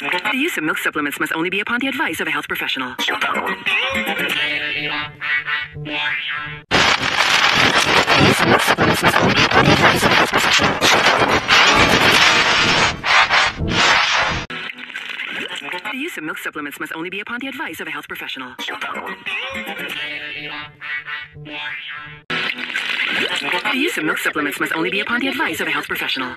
The use of milk supplements must only be upon the advice of a health professional. The use of milk supplements must only be upon the advice of a health professional. The use of milk supplements must only be upon the advice of a health professional.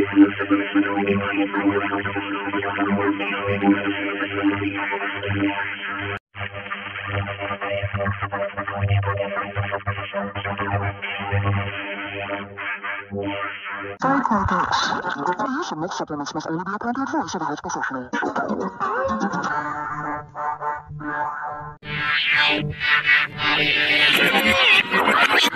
Use milk.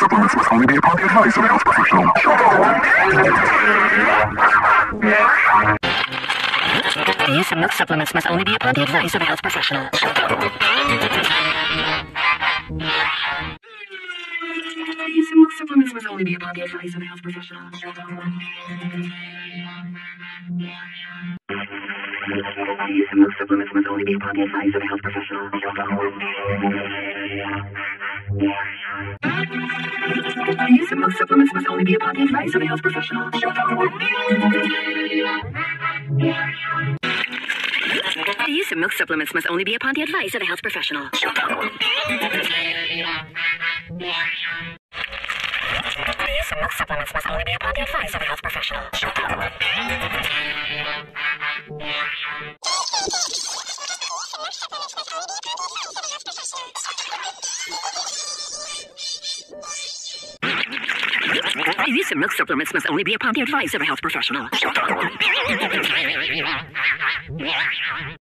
supplements must only be upon the advice of a health professional. The use of milk supplements must only be upon the advice of a health professional. The use of milk supplements must only be upon the advice of a health professional. The use of milk supplements must only be upon the advice of a health professional. The use of milk supplements must only be upon the advice of a health professional. The use of milk supplements must only be upon the advice of a health professional. The use of milk supplements must only be upon the advice of a health professional. Use of milk supplements must only be upon the advice of a health professional.